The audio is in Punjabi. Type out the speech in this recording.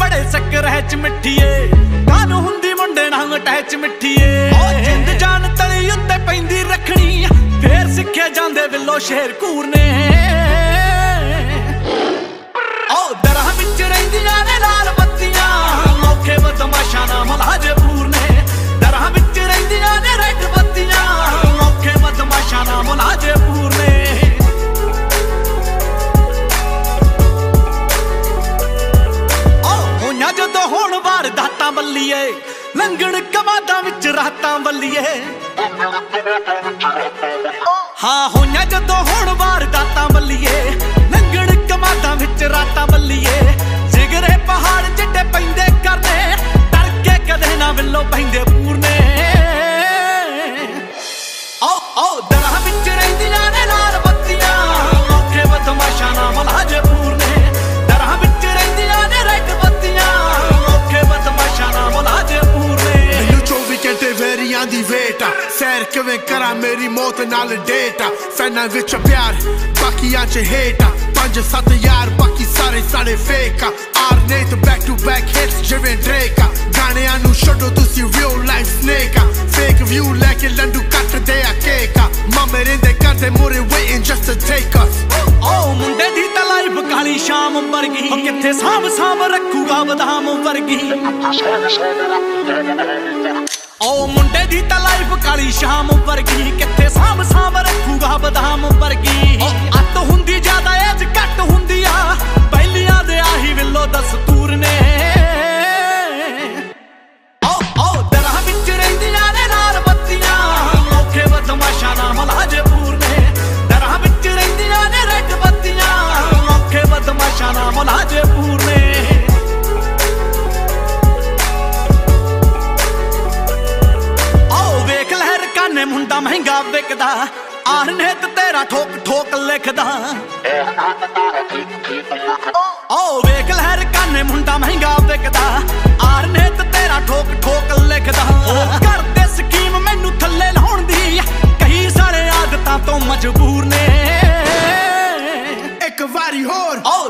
ਬੜੇ ਸ਼ੱਕਰ ਹੈ ਚ ਮਿੱਠੀਏ। ਕਾਨੂੰ ਹੁੰਦੀ ਮੁੰਡੇ ਨਾਲ ਅਟੈਚ ਮਿੱਠੀਏ। ਓ ਜਿੰਦ ਜਾਨ ਤਲੀ ਉੱਤੇ ਪੈਂਦੀ ਰੱਖਣੀ ਫੇਰ ਸਿੱਖਿਆ ਜਾਂਦੇ ਵਿੱਲੋ ਸ਼ੇਰ ਕੂਰ ਨੇ ਹੁਣ ਬੱਲੀਏ, ਲੰਗੜ ਕਮਾਦਾਂ ਵਿੱਚ ਰਾਤਾਂ ਬੱਲੀਏ। ਹਾਂ, ਹੋਈਆਂ ਜਦੋਂ ਹੁਣ ਵਾਰ ਦਾਤਾਂ ਬੱਲੀਏ, ਲੰਗੜ ਕਮਾਦਾਂ ਵਿੱਚ ਰਾਤਾਂ ਬੱਲੀਏ। ਜਿਗਰੇ ਪਹਾੜ ਜਿੱਡੇ ਪੈਂਦੇ ਕਰਨੇ ਡਰ ਕੇ ਕਦੇ ਨਾ ਵਿੱਲੋ ਪੈਂਦੇ ਪੂਰਨੇ। ਵੇਰੀਆਂ ਦੀ ਵੇਟ ਆ ਸੈਰ ਕਿਵੇਂ ਕਰਾਂ ਮੇਰੀ ਮੌਤ ਨਾਲ ਡੇਟ ਆ ਫੈਨਾਂ ਵਿੱਚ ਪਿਆਰ ਬਾਕੀਆਂ ਚ ਹੇਟ ਆ ਪੰਜ ਸੱਤ ਯਾਰ ਬਾਕੀ ਸਾਰੇ ਸਾਡੇ ਫੇਕ ਆ ਆਰ ਨੇ ਤੇ ਬੈਕ ਟੂ ਬੈਕ ਹਿੱਟਸ ਜਿਵੇਂ ਡ੍ਰੇਕ ਆ ਗਾਣਿਆਂ ਨੂੰ ਛੱਡੋ ਤੁਸੀਂ ਰੀਅਲ ਲਾਈਫ ਸਨੇਕ ਆ ਫੇਕ ਵਿਊ ਲੈ ਕੇ ਲੰਡੂ ਕੱਟਦੇ ਆ ਕੇਕ ਆ ਮਾਮੇ ਰਹਿੰਦੇ ਕਰਦੇ ਮੂਰੇ waiting just to take us ਓ ਮੁੰਡੇ ਦੀ ਤਾਂ ਲਾਈਫ ਕਾਲੀ ਸ਼ਾਮ ਵਰਗੀ ਉਹ ਕਿੱਥੇ ਸਾਂਭ ਸਾਂਭ ਰੱਖੂਗਾ ਬਦਾਮ ਵਰਗੀ ਓ ਮੁੰਡੇ ਦੀ ਤਾਂ ਲਾਈਫ ਕਾਲੀ ਸ਼ਾਮ ਵਰਗੀ, ਕਿੱਥੇ ਸਾਂਭ ਸਾਂਭ ਰੱਖੂਗਾ ਬਦਾਮ ਵਰਗੀ। ਓ ਅੱਤ ਹੁੰਦੀ ਜ਼ਿਆਦਾ ਮਹਿੰਗਾ ਵਿਕਦਾ ਆਹਨੇ ਤੇ ਤੇਰਾ ਠੋਕ ਠੋਕ ਲਿਖਦਾ। ਆਓ ਵੇਖ ਲਹਿਰ ਕਾਨੇ ਮੁੰਡਾ ਮਹਿੰਗਾ ਵਿਕਦਾ ਆਹਨੇ ਤੇ ਤੇਰਾ ਠੋਕ ਠੋਕ ਲਿਖਦਾ। ਕਰਦੇ ਸਕੀਮ ਮੈਨੂੰ ਥੱਲੇ ਲਾਉਣ ਦੀ ਕਈ ਸਾਰੇ ਆਦਤਾਂ ਤੋਂ ਮਜਬੂਰ ਨੇ। ਇੱਕ ਵਾਰੀ ਹੋਰ। ਆਓ